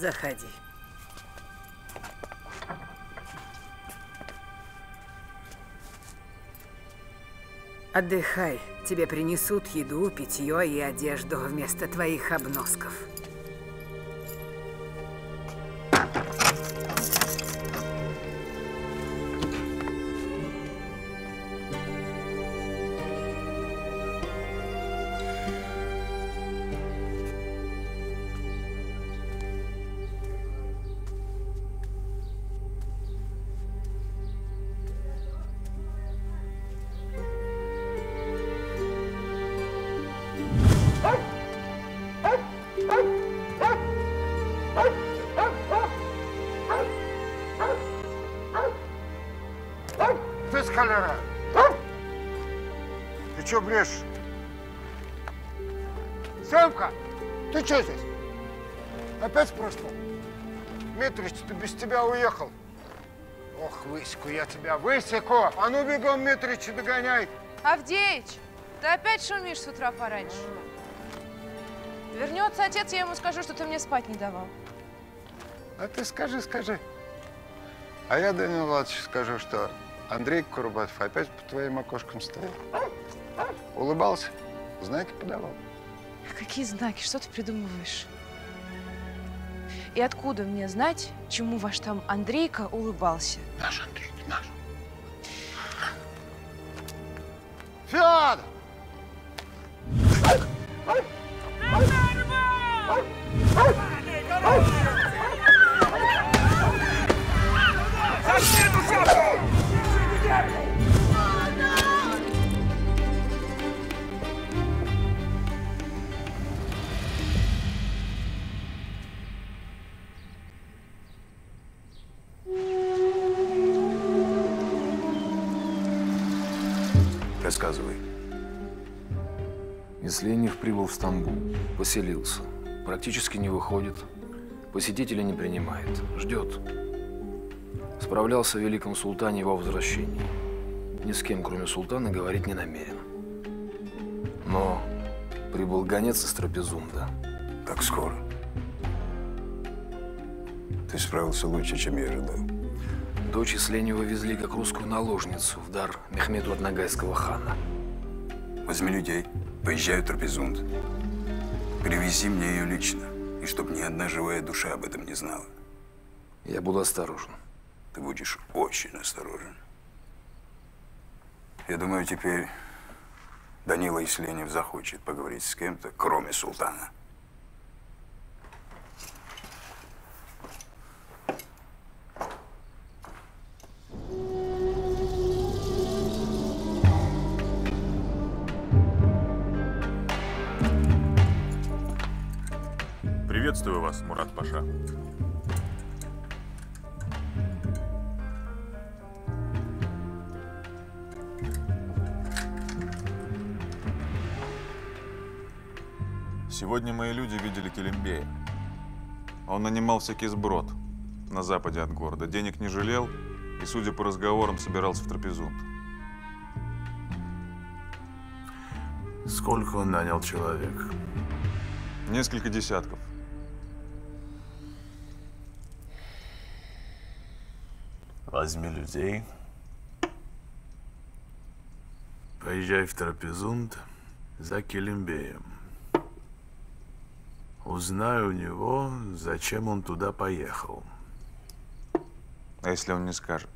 Заходи. Отдыхай. Тебе принесут еду, питье и одежду вместо твоих обносков. Ты скалера! Ты чё брешешь? Семка, ты чё здесь? Опять проспал? Митрич, ты без тебя уехал. Ох, высеку я тебя, высеку! А ну бегом, Митрич, догоняй! Авдеич, ты опять шумишь с утра пораньше. Вернется отец, я ему скажу, что ты мне спать не давал. А ты скажи, скажи. А я Данил Владович скажу, что Андрей Курбатов опять по твоим окошкам стоял. Улыбался, знаки подавал. Какие знаки? Что ты придумываешь? И откуда мне знать, чему ваш там Андрейка улыбался? Наш Андрей, наш. Федор! Рассказывай. Исленев прибыл в Стамбул, поселился. Практически не выходит. Посетителей не принимает. Ждет. Справлялся о великом султане его возвращении. Ни с кем, кроме султана, говорить не намерен. Но прибыл гонец из Трапезунда. Так скоро. Ты справился лучше, чем я ожидал. Дочь Исленева везли как русскую наложницу в дар Мехмету от хана. Возьми людей, поезжай в Трапезунд. Привези мне ее лично, и чтобы ни одна живая душа об этом не знала. Я буду осторожен. Ты будешь очень осторожен. Я думаю, теперь Данила Исленев захочет поговорить с кем-то, кроме султана. Приветствую вас, Мурат Паша. Сегодня мои люди видели Келембея. Он нанимал всякий сброд на западе от города, денег не жалел и, судя по разговорам, собирался в Трапезунд. Сколько он нанял человек? Несколько десятков. Возьми людей. Поезжай в Трапезунд за Келембеем. Узнай у него, зачем он туда поехал. А если он не скажет?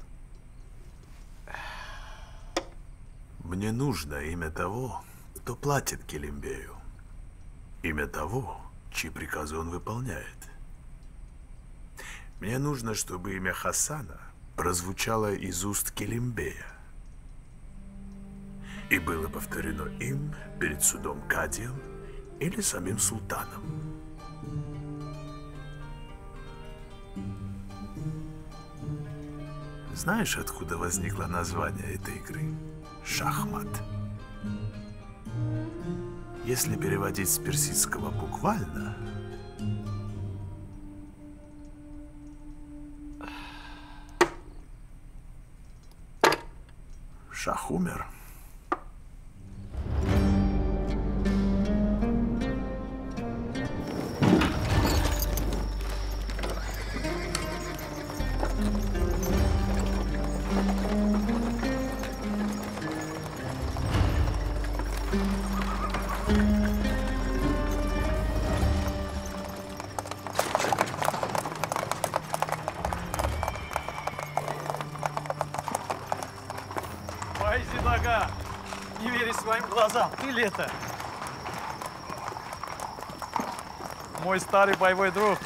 Мне нужно имя того, кто платит Келембею. Имя того, чьи приказы он выполняет. Мне нужно, чтобы имя Хасана прозвучало из уст Келембея и было повторено им перед судом Кадием или самим султаном. Знаешь, откуда возникло название этой игры? Шахмат. Если переводить с персидского буквально, шах умер. Байзидага! Не веришь своим глазам. Ты ли это? Мой старый боевой друг.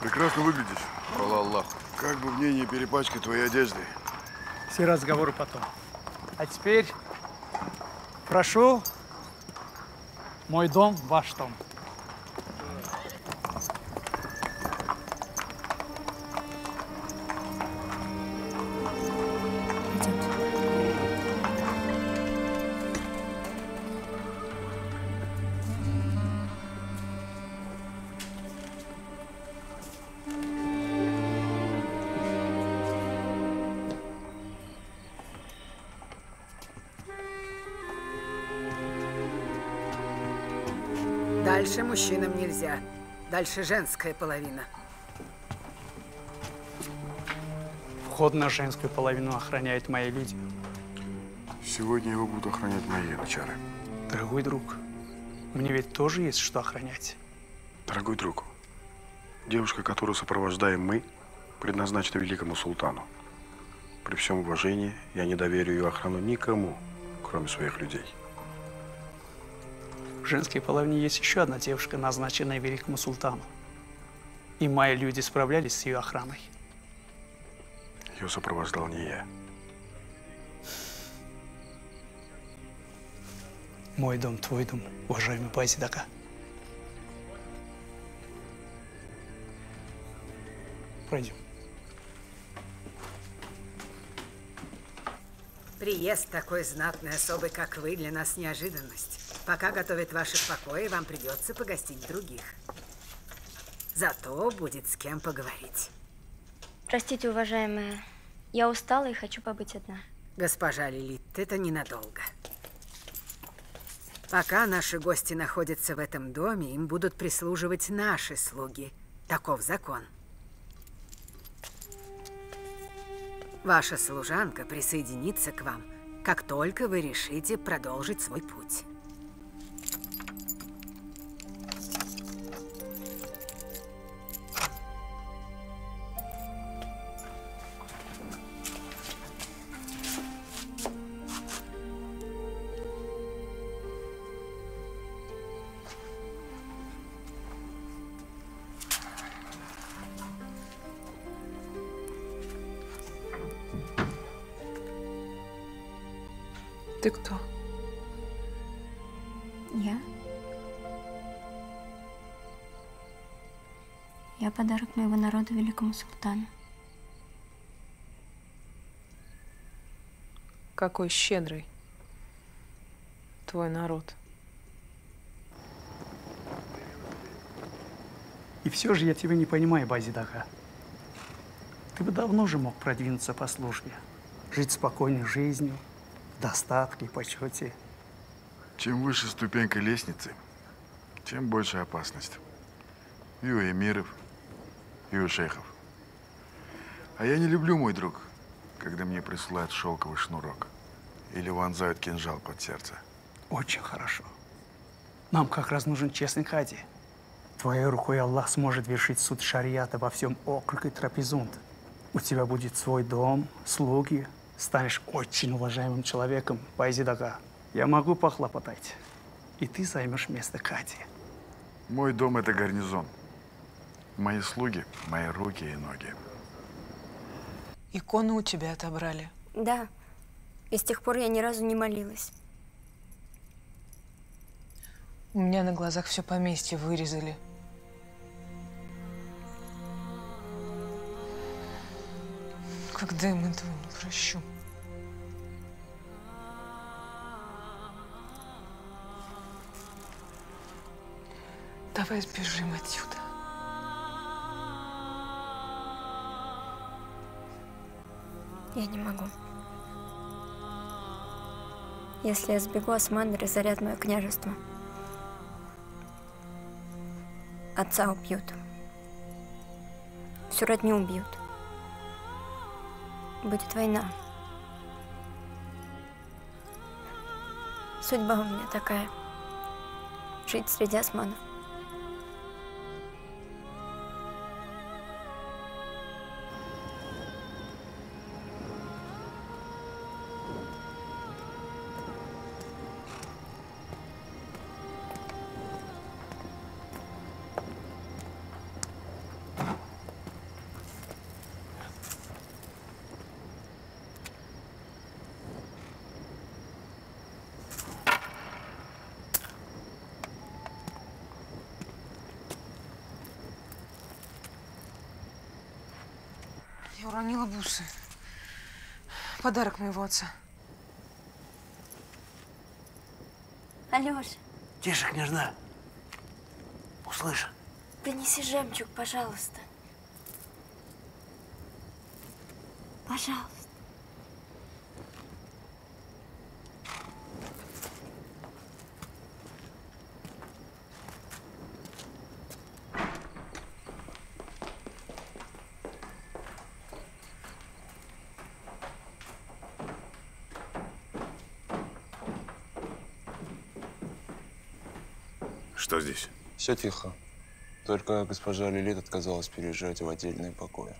Прекрасно выглядишь. Хвала Аллаху. Как бы мне не перепачкать твоей одежды. Все разговоры потом. А теперь прошу мой дом, ваш дом. Дальше женская половина. Вход на женскую половину охраняют мои люди. Сегодня его будут охранять мои янычары. Дорогой друг, мне ведь тоже есть что охранять. Дорогой друг, девушка, которую сопровождаем мы, предназначена великому султану. При всем уважении я не доверю ее охрану никому, кроме своих людей. В женской половине есть еще одна девушка, назначенная великому султану. И мои люди справлялись с ее охраной. Ее сопровождал не я. Мой дом, твой дом, уважаемый Байзидака. Пройдем. Приезд такой знатной особы, как вы, для нас неожиданность. Пока готовят ваши покои, вам придется погостить других. Зато будет с кем поговорить. Простите, уважаемая, я устала и хочу побыть одна. Госпожа Лилит, это ненадолго. Пока наши гости находятся в этом доме, им будут прислуживать наши слуги. Таков закон. Ваша служанка присоединится к вам, как только вы решите продолжить свой путь. Я подарок моего народа великому султану. Какой щедрый твой народ. И все же я тебя не понимаю, Байзидака. Ты бы давно же мог продвинуться по службе, жить спокойной жизнью, в достатке и почете. Чем выше ступенька лестницы, тем больше опасность. И у эмиров, шейхов. А я не люблю, мой друг, когда мне присылают шелковый шнурок или вонзают кинжал под сердце. Очень хорошо. Нам как раз нужен честный хади. Твоей рукой Аллах сможет вершить суд шариата во всем округе Трапезунд. У тебя будет свой дом, слуги, станешь очень уважаемым человеком, Байзидага. Я могу похлопотать, и ты займешь место Кати. Мой дом – это гарнизон. Мои слуги – мои руки и ноги. Икону у тебя отобрали. Да, и с тех пор я ни разу не молилась. У меня на глазах все поместье вырезали. Когда им этого не прощу. Давай сбежим отсюда. Я не могу. Если я сбегу, османы разорят мое княжество. Отца убьют. Всю родню убьют. Будет война. Судьба у меня такая. Жить среди османов. Бусы. Подарок моего отца. Алёша, Тише, княжна. Услышь. принеси жемчуг, пожалуйста. Пожалуйста. Что здесь? Все тихо. Только госпожа Лилит отказалась переезжать в отдельные покои.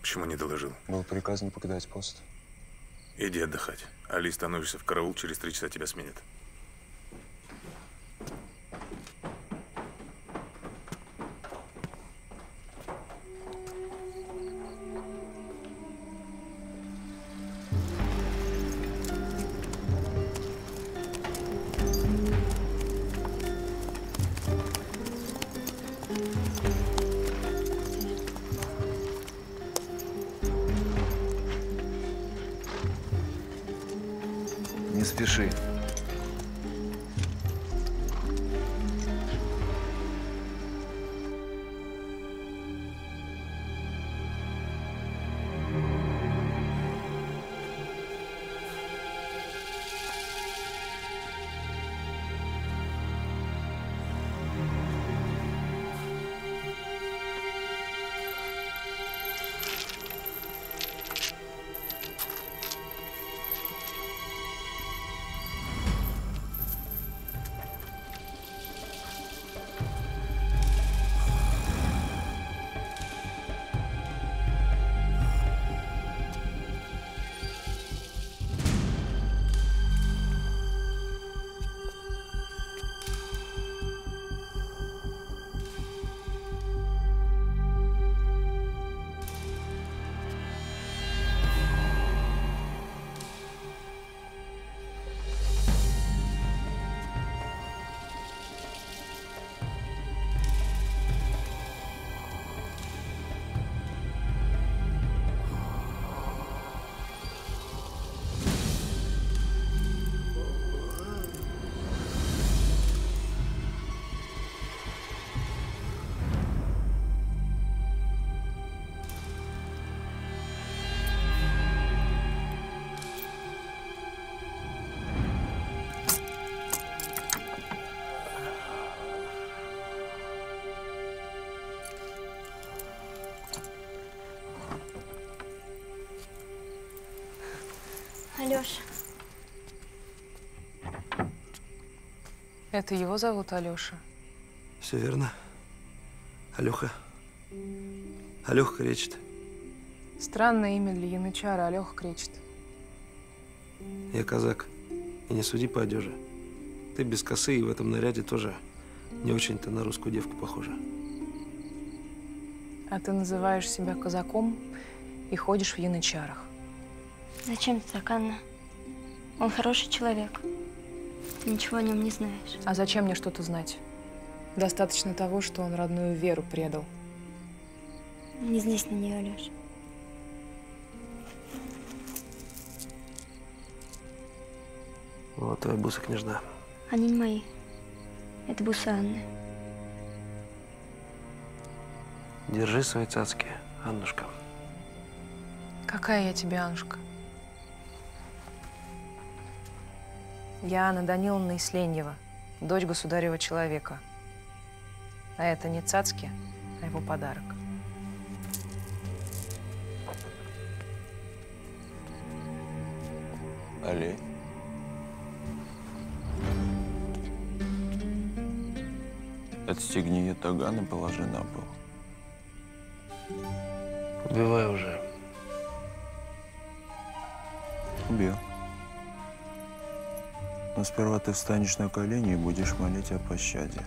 Почему не доложил? Был приказан покидать пост. Иди отдыхать. Али, становишься в караул, через три часа тебя сменят. Алёша, Это его зовут Алёша. Все верно. Алёха. Алёха кричит. Странное имя для янычара, Алёха кричит. Я казак. И не суди по одежде. Ты без косы и в этом наряде тоже не очень-то на русскую девку похожа. А ты называешь себя казаком и ходишь в янычарах. Зачем ты так, Анна? Он хороший человек. Ты ничего о нем не знаешь. А зачем мне что-то знать? Достаточно того, что он родную веру предал. Не злись на нее, Алёша. Вот твоя буса княжна. Они не мои. Это бусы Анны. Держи свои цацки, Аннушка. Какая я тебе, Анушка? Я Анна Даниловна Исленьева, дочь государева человека. А это не цацки, а его подарок. Али. Отстегни ятаган и положи на пол. Убивай уже. Убил. Но сперва ты встанешь на колени и будешь молить о пощаде.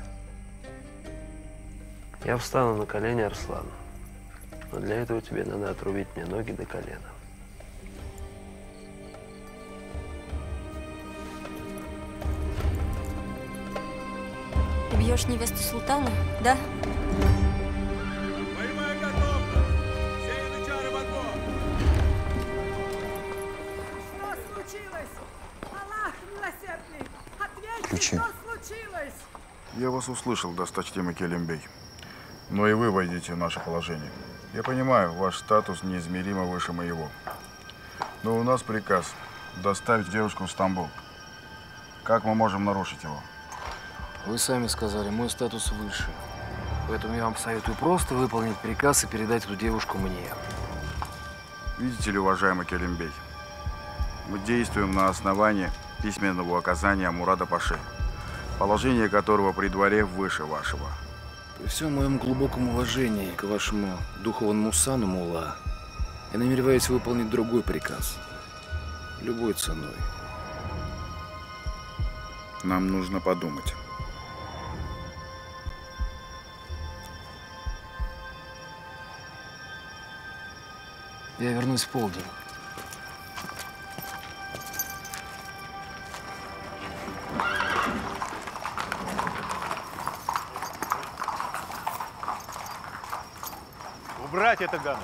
Я встану на колени, Арслан. Но для этого тебе надо отрубить мне ноги до колена. Ты бьешь невесту султана, да? Ключи. Я вас услышал, досточтимый Келембей. Но и вы войдите в наше положение. Я понимаю, ваш статус неизмеримо выше моего. Но у нас приказ доставить девушку в Стамбул. Как мы можем нарушить его? Вы сами сказали, мой статус выше. Поэтому я вам советую просто выполнить приказ и передать эту девушку мне. Видите ли, уважаемый Келембей, мы действуем на основании письменного указания Мурада Паши, положение которого при дворе выше вашего. При всем моем глубоком уважении к вашему духовному сану, Мула, я намереваюсь выполнить другой приказ. Любой ценой. Нам нужно подумать. Я вернусь в полдень. Это гану.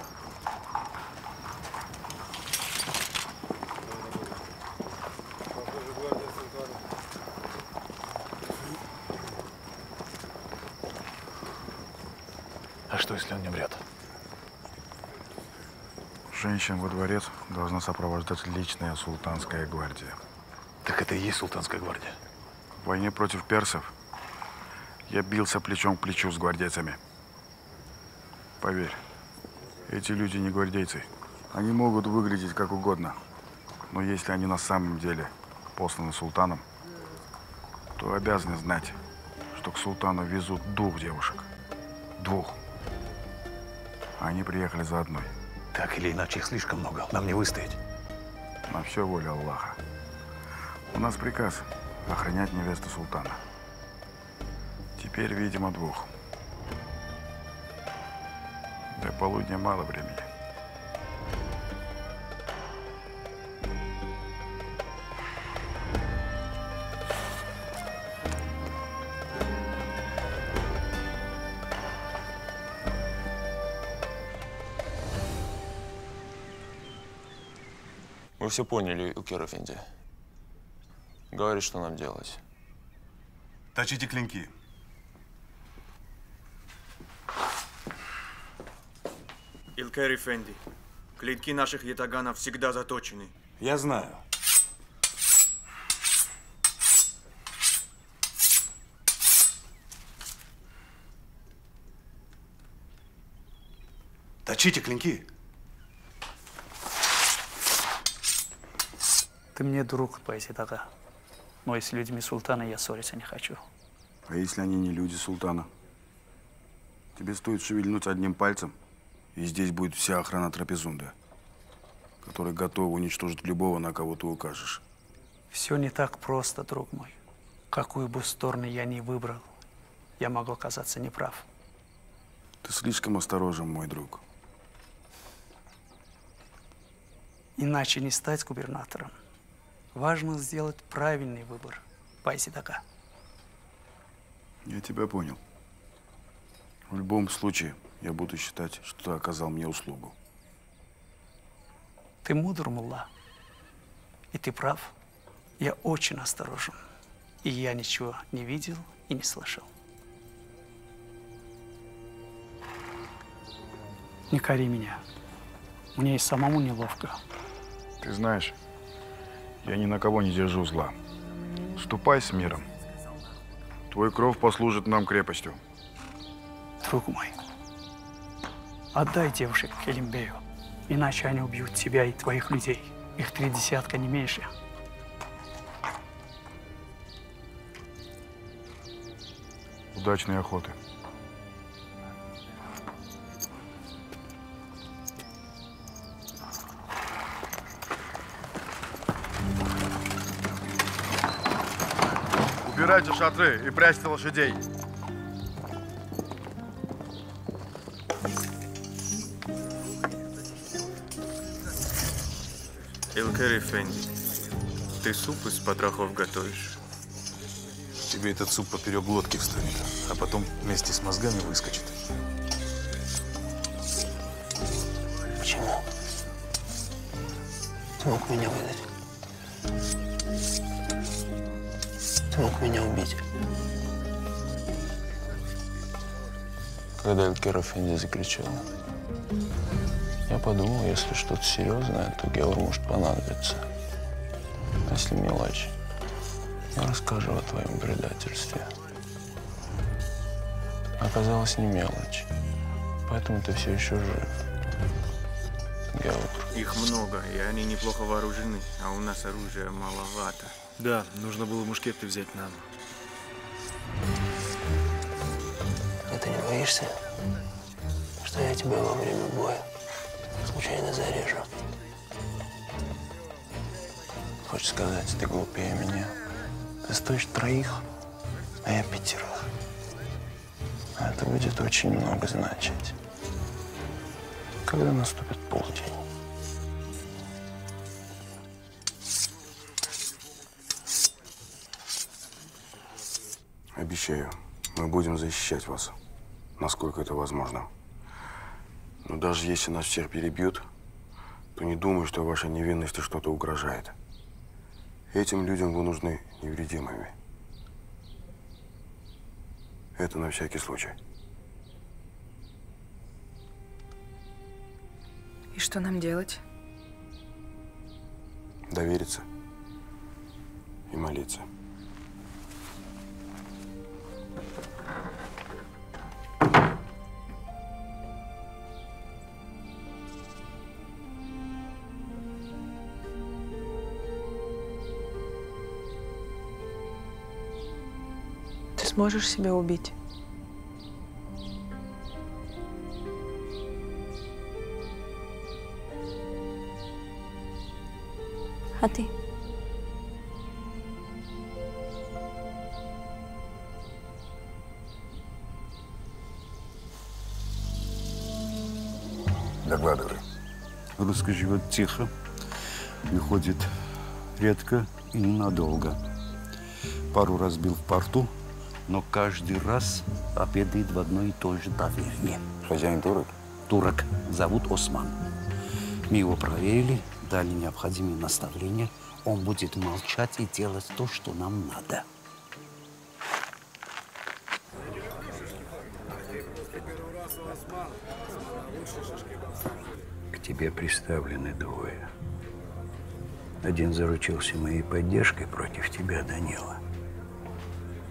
А что, если он не умрет? Женщин во дворец должна сопровождать личная султанская гвардия. Так это и есть султанская гвардия. В войне против персов я бился плечом к плечу с гвардейцами. Поверь, эти люди не гвардейцы. Они могут выглядеть как угодно. Но если они на самом деле посланы султаном, то обязаны знать, что к султану везут двух девушек. Двух. А Они приехали за одной. Так или иначе, их слишком много. Нам не выстоять. На все воля Аллаха. У нас приказ охранять невесту султана. Теперь, видимо, двух. Полудня мало времени. Вы все поняли, Укер Эфенди. Говори, что нам делать. Точите клинки. Илкер Фенди, клинки наших ятаганов всегда заточены. Я знаю. Точите клинки. Ты мне друг, Пайсидага. Но с людьми султана я ссориться не хочу. А если они не люди султана? Тебе стоит шевельнуть одним пальцем, и здесь будет вся охрана трапезунды, которая готова уничтожить любого, на кого ты укажешь. Все не так просто, друг мой. Какую бы сторону я ни выбрал, я могу оказаться неправ. Ты слишком осторожен, мой друг. Иначе не стать губернатором. Важно сделать правильный выбор. Пайсидака. Я тебя понял. В любом случае, я буду считать, что ты оказал мне услугу. Ты мудр, мулла. И ты прав. Я очень осторожен. И я ничего не видел и не слышал. Не кори меня. Мне и самому неловко. Ты знаешь, я ни на кого не держу зла. Ступай с миром. Твой кров послужит нам крепостью. Друг мой, отдай девушек Келимбею, иначе они убьют тебя и твоих людей. Их три десятка, не меньше. Удачной охоты. Убирайте шатры и прячьте лошадей. Илкер Фенди, ты суп из потрохов готовишь? Тебе этот суп поперек глотки встанет, а потом вместе с мозгами выскочит. Почему? Ты мог меня выдать. Ты мог меня убить? Когда Элькер Эфенди закричал, я подумал, если что-то серьезное, то Геор может понадобиться. А если мелочь, я расскажу о твоем предательстве. Оказалось, не мелочь. Поэтому ты все еще жив. Геор. Их много, и они неплохо вооружены, а у нас оружия маловато. Да, нужно было мушкеты взять нам. А ты не боишься, что я тебя во время боя случайно зарежу? Хочешь сказать, ты глупее меня? Ты стоишь троих, а я пятерых. А это будет очень много значить. Когда наступит полдень? Обещаю, мы будем защищать вас, насколько это возможно. Но даже если нас всех перебьют, то не думаю, что вашей невинности что-то угрожает. Этим людям вы нужны невредимыми. Это на всякий случай. И что нам делать? Довериться и молиться. Сможешь себя убить? А ты? Докладывай. Русский живет тихо, выходит редко и ненадолго. Пару раз был в порту, но каждый раз обедает в одной и той же таверне. Хозяин турок? Турок. Зовут Осман. Мы его проверили, дали необходимые наставления. Он будет молчать и делать то, что нам надо. К тебе приставлены двое. Один заручился моей поддержкой против тебя, Данила.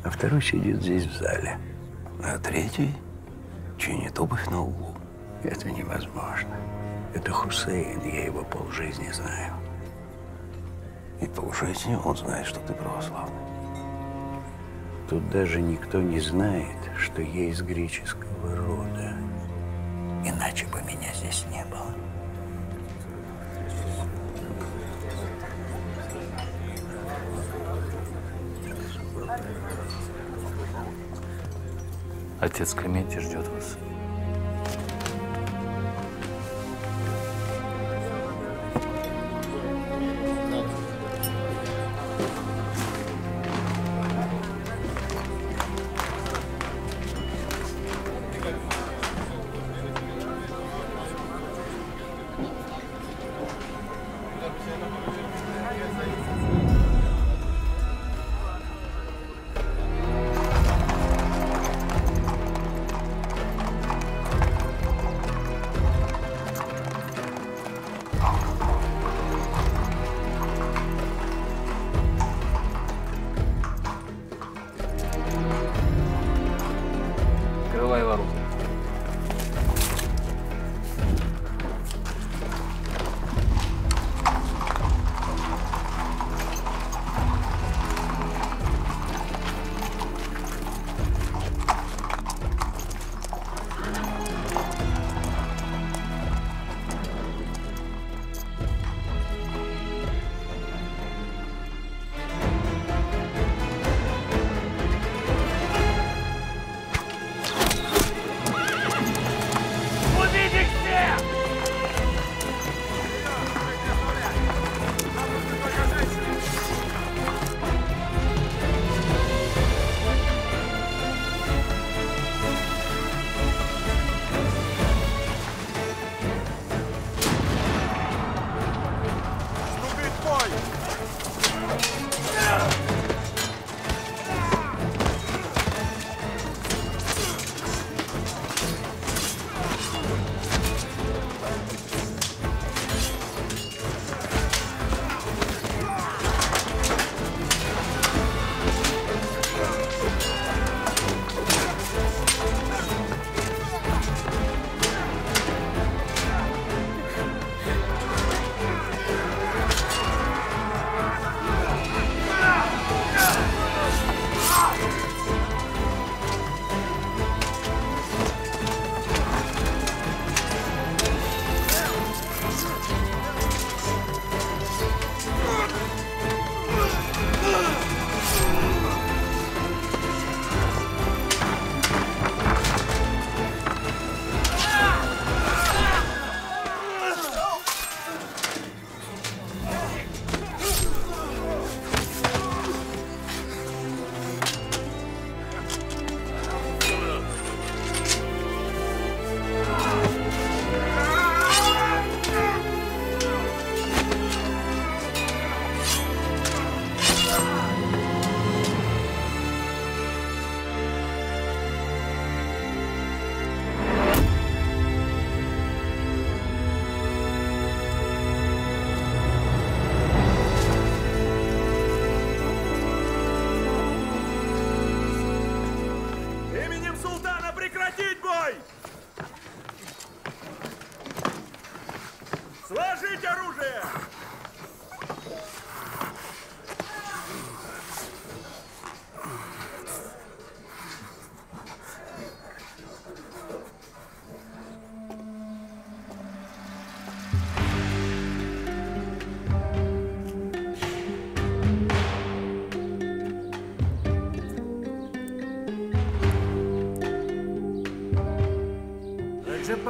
А второй сидит здесь в зале. А третий чинит обувь на углу. Это невозможно. Это Хусейн, я его полжизни знаю. И полжизни он знает, что ты православный. Тут даже никто не знает, что я из греческого рода. Иначе бы меня здесь не было. Отец Клементий ждет вас.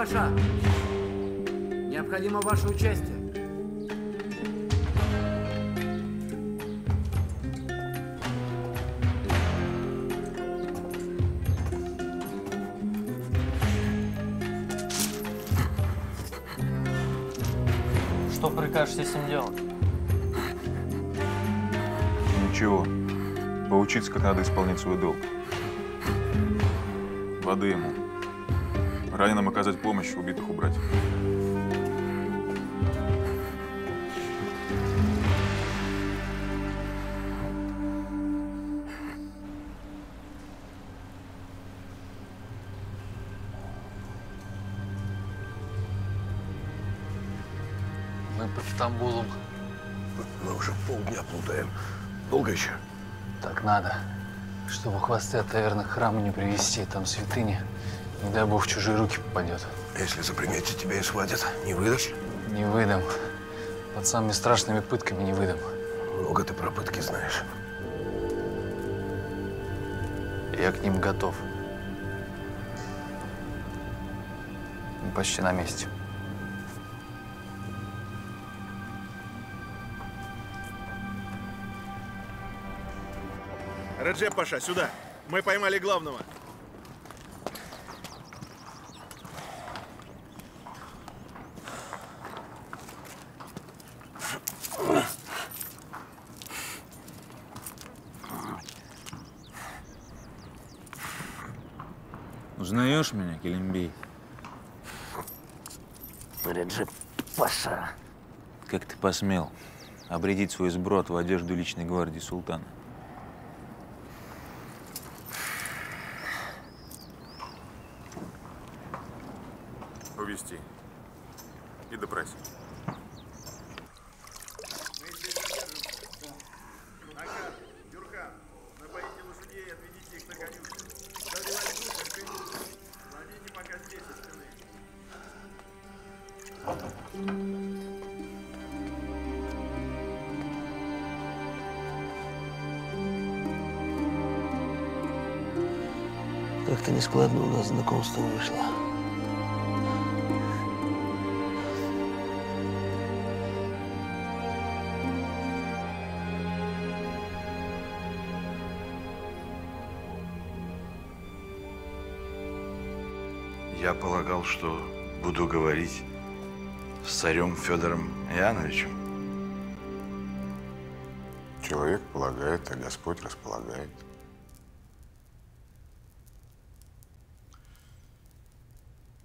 Паша, необходимо ваше участие. Что прикажете с ним делать? Ничего. Поучиться, как надо исполнять свой долг. Воды ему. Раненым оказать помощь, убитых убрать. Мы под Стамбулом. Мы уже полдня плутаем. Долго еще? Так надо. Чтобы хвосты от таверны к храму не привести, там святыня. Не дай бог в чужие руки попадет. Если заприметят, тебя и схватят. Не выдашь? Не выдам. Под самыми страшными пытками не выдам. Много ты про пытки знаешь. Я к ним готов. Мы почти на месте. Реджеп Паша, сюда. Мы поймали главного. Узнаешь меня, Келимбей? Реджеп Паша. Как ты посмел обредить свой сброд в одежду личной гвардии султана? Я полагал, что буду говорить с царем Федором Иоанновичем. Человек полагает, а Господь располагает.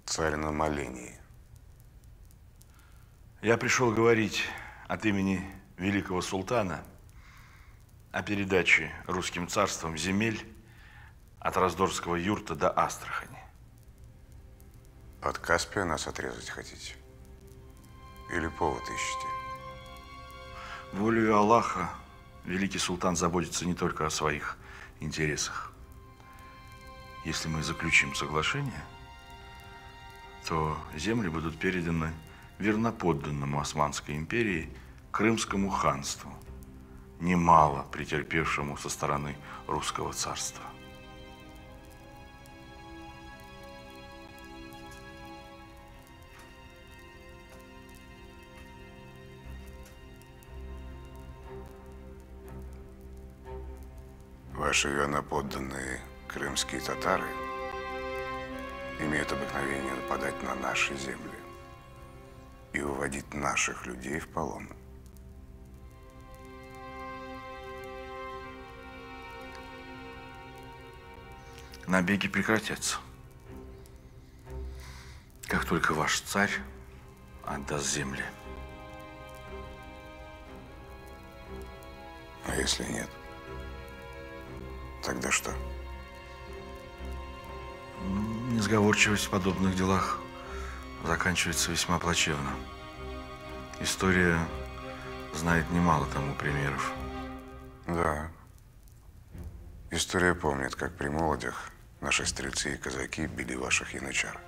Царь на молении. Я пришел говорить от имени великого султана о передаче русским царством земель от Раздорского юрта до Астрахани. От Каспия нас отрезать хотите? Или повод ищете? Волею Аллаха великий султан заботится не только о своих интересах. Если мы заключим соглашение, то земли будут переданы верноподданному Османской империи Крымскому ханству, немало претерпевшему со стороны русского царства. Ваши верноподданные крымские татары имеют обыкновение нападать на наши земли и выводить наших людей в полон. Набеги прекратятся. Как только ваш царь отдаст земли. А если нет? Тогда что? Несговорчивость в подобных делах заканчивается весьма плачевно. История знает немало тому примеров. Да. История помнит, как при молодях наши стрельцы и казаки били ваших янычар.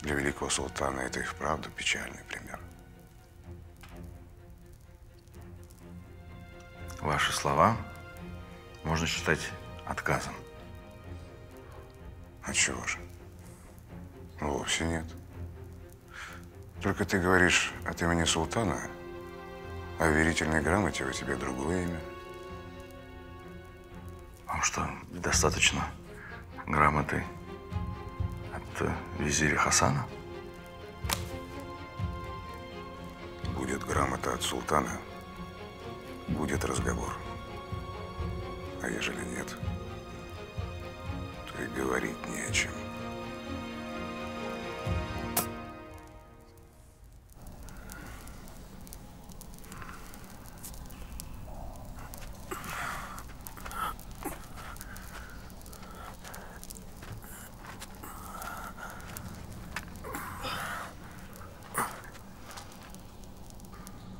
Для великого султана это и вправду печальный пример. Ваши слова можно считать отказом. А чего же? Вовсе нет. Только ты говоришь от имени султана, а в верительной грамоте у тебя другое имя. Вам что, достаточно грамоты от э, визиря Хасана? Будет грамота от султана, будет разговор. А ежели нет, то и говорить не о чем.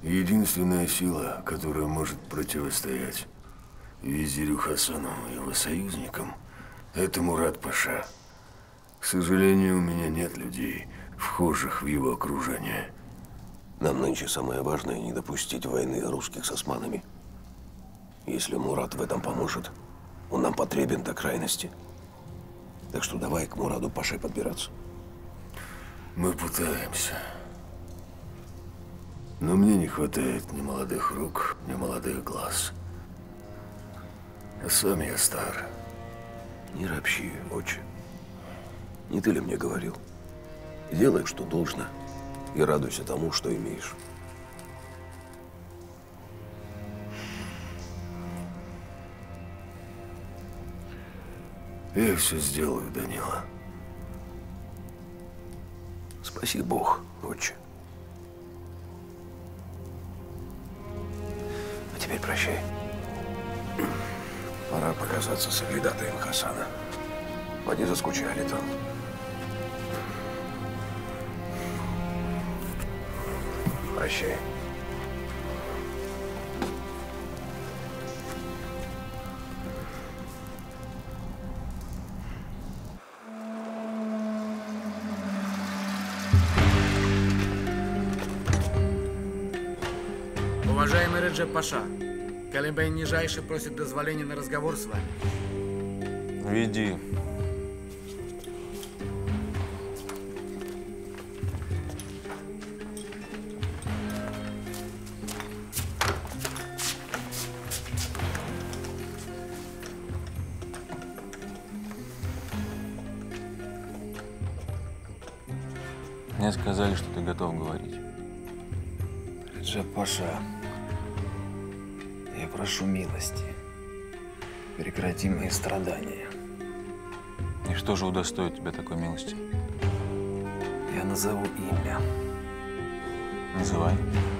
Единственная сила, которая может противостоять визирю Хасану его союзникам, это Мурат Паша. К сожалению, у меня нет людей, вхожих в его окружение. Нам нынче самое важное не допустить войны русских с османами. Если Мурат в этом поможет, он нам потребен до крайности. Так что давай к Мураду Паше подбираться. Мы пытаемся. Но мне не хватает ни молодых рук, ни молодых глаз. Сам я стар. Не ропщи, отче. Не ты ли мне говорил? Делай, что должно, и радуйся тому, что имеешь. Я все сделаю, Данила. Спаси Бог, отче. А теперь прощай. Пора показаться соглядатаем Хасана. Поди заскучали там. Прощай. Уважаемый Реджеп Паша, Калимбей Нижайший просит дозволения на разговор с вами. Веди. Мне сказали, что ты готов говорить. Реджеп Паша, прошу милости. Прекрати мои страдания. И что же удостоит тебя такой милости? Я назову имя. Называй. Ну,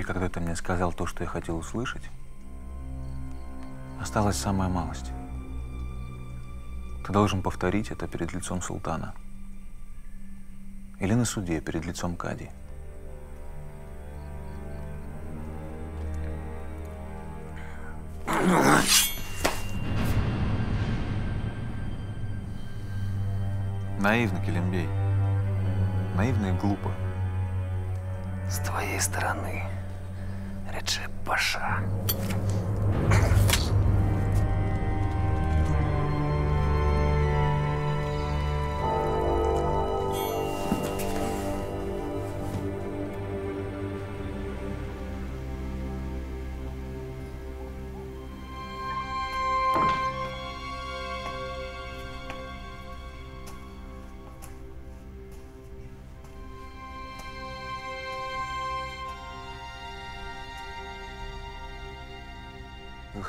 Теперь, когда ты мне сказал то, что я хотел услышать, осталась самая малость. Ты должен повторить это перед лицом султана. Или на суде перед лицом Кади. Наивно, Келембей. Наивно и глупо. С твоей стороны, Реджеп Паша.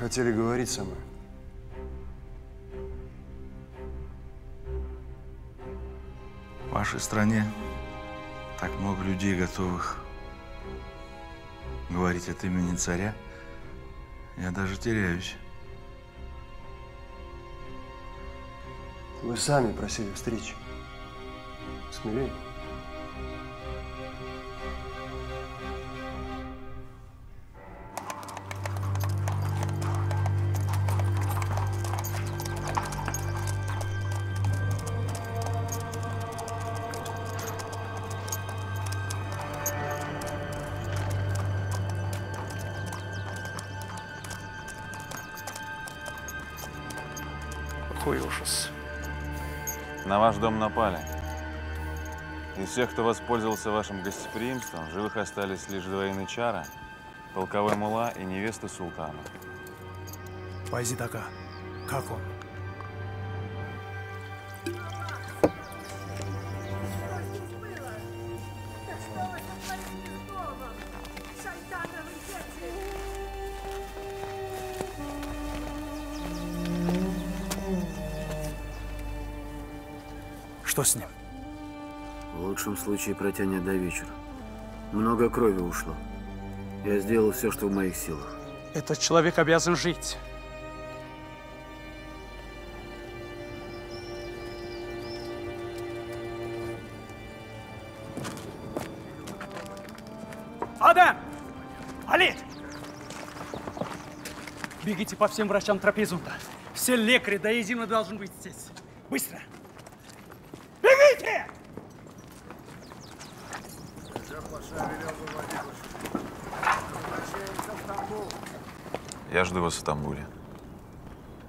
Хотели говорить со мной? В вашей стране так много людей, готовых говорить от имени царя. Я даже теряюсь. Вы сами просили встречи. Смелее. Дом напали. Из всех, кто воспользовался вашим гостеприимством, живых остались лишь два янычара, полковой мула и невеста султана. Байзидака, как он? Случае протянет до вечера. Много крови ушло. Я сделал все, что в моих силах. Этот человек обязан жить. Адам! Али! Бегите по всем врачам трапезунта. Все лекари до единого должны быть здесь. Быстро! Бегите! Я жду вас в Стамбуле.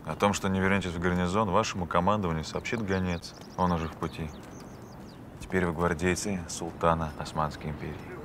О том, что не вернетесь в гарнизон, вашему командованию сообщит гонец. Он уже в пути. Теперь вы гвардейцы султана Османской империи.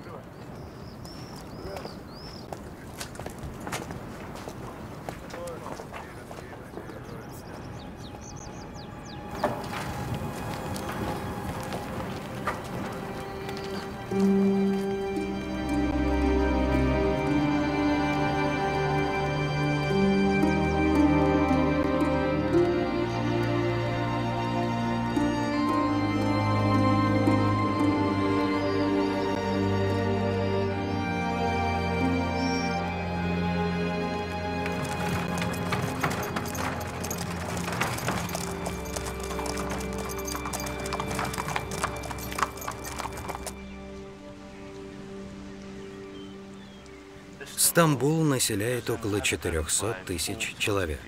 Стамбул населяет около 400 тысяч человек,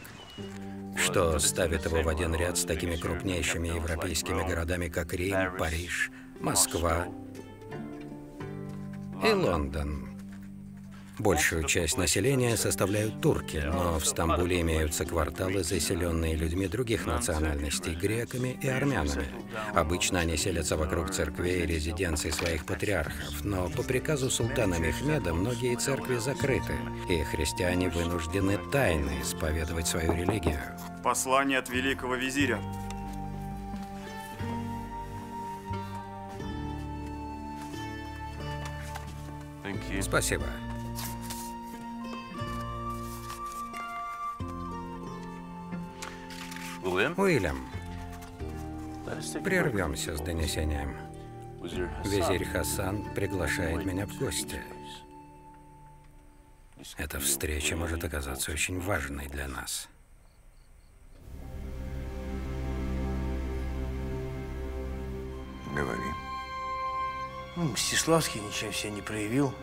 что ставит его в один ряд с такими крупнейшими европейскими городами, как Рим, Париж, Москва и Лондон. Большую часть населения составляют турки, но в Стамбуле имеются кварталы, заселенные людьми других национальностей, греками и армянами. Обычно они селятся вокруг церквей и резиденций своих патриархов, но по приказу султана Мехмеда многие церкви закрыты, и христиане вынуждены тайно исповедовать свою религию. Послание от великого визиря. Спасибо. Уильям, прервемся с донесением. Визирь Хасан приглашает меня в гости. Эта встреча может оказаться очень важной для нас. Говори. Ну, Мстиславский ничем себя не проявил,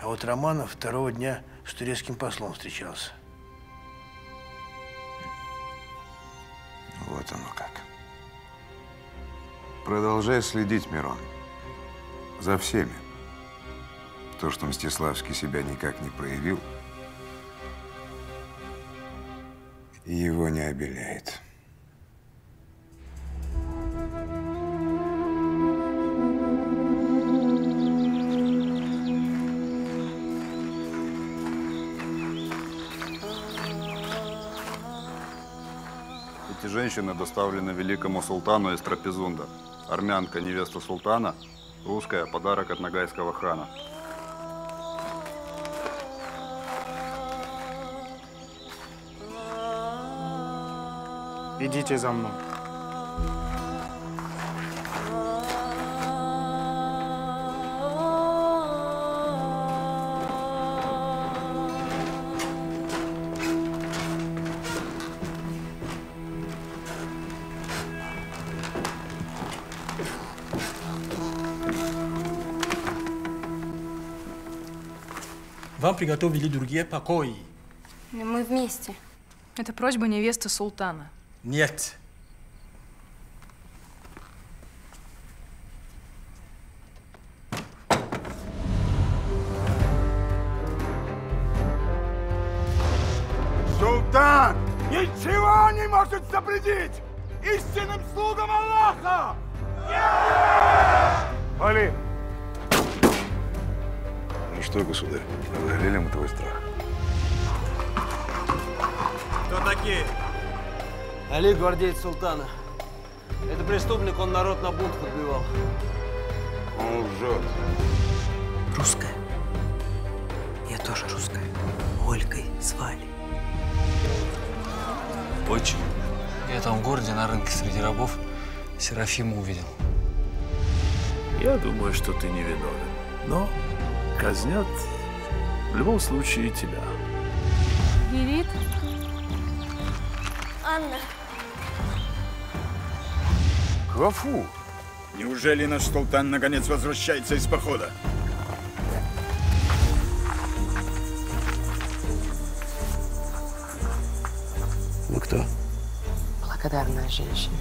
а вот Романов второго дня с турецким послом встречался. Вот оно как. Продолжай следить, Мирон. За всеми. То, что Мстиславский себя никак не проявил, его не обеляет. эти женщины доставлены великому султану из Трапезунда. Армянка – невеста султана, русская – подарок от Ногайского хана. Идите за мной. Вам приготовили другие покои. Мы вместе. Это просьба невесты султана. Нет. Гвардеец султана. Это преступник, он народ на бунт подбивал. Он лжет. Русская. Я тоже русская. Ольгой звали. Очень. Я там в городе на рынке среди рабов Серафима увидел. Я думаю, что ты не виновен. Но казнят в любом случае тебя. Верит? Анна. Гафу! Неужели наш султан наконец возвращается из похода? Вы кто? Благодарная женщина.